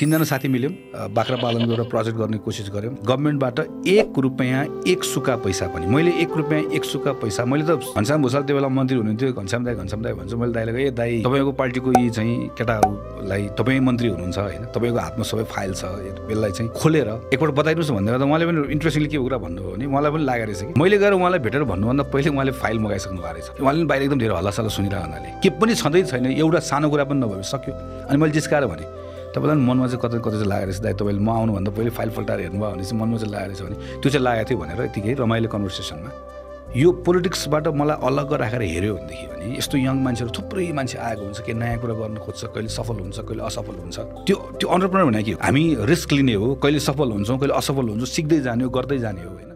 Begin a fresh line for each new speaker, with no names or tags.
तिनजना साथी मिल्यौँ बाख्रा पालनको एउटा प्रोजेक्ट गर्ने कोसिस गऱ्यौँ। गभर्मेन्टबाट एक रुपियाँ एक सुक्का पैसा पनि। मैले एक रुपियाँ एक सुक्का पैसा मैले त घनश्याम भूषाल त्यो बेला मन्त्री हुनुहुन्थ्यो। घनश्याम दाई घनश्याम दाई भन्छु। मैले दाइलाई ए दाई तपाईँको पार्टीको यी चाहिँ केटाहरूलाई तपाईँ मन्त्री हुनुहुन्छ होइन? तपाईँको हातमा सबै फाइल छ। यसलाई चाहिँ खोलेर एकपल्ट बताइदिनुहोस् भन्दा त उहाँले पनि इन्ट्रेस्टिङली के कुरा भन्नुभयो भने उहाँलाई पनि लागेको रहेछ कि मैले गएर उहाँलाई भेटेर भन्नुभन्दा पहिले उहाँले फाइल मगाइसक्नु भएको रहेछ। उहाँले बाहिर एकदम धेरै हल्लासल्ला सुनिरहेको हुनाले के पनि छँदै छैन एउटा सानो कुरा पनि नभए सक्यो। अनि मैले जिस्काएर भने तपाईँलाई मनमा चाहिँ कतै कतै चाहिँ लागेको रहेछ दाइ तपाईँले म आउनुभन्दा पहिले फाइल पल्टाएर हेर्नुभयो भने चाहिँ मनमा चाहिँ लागेको रहेछ भने त्यो चाहिँ लागेको थियो भनेर यतिकै रमाइलो कन्भर्सेसनमा। यो पोलिटिक्सबाट मलाई अलग राखेर हेऱ्यो भनेदेखि भने यस्तो यङ मान्छेहरू थुप्रै मान्छे आएको हुन्छ के नयाँ कुरा गर्न खोज्छ कहिले सफल हुन्छ कहिले असफल हुन्छ। त्यो त्यो अन्टरप्रेनर भने के हामी रिस्क लिने हो कहिले सफल हुन्छौँ कहिले असफल हुन्छौँ सिक्दै जाने हो गर्दै जाने हो होइन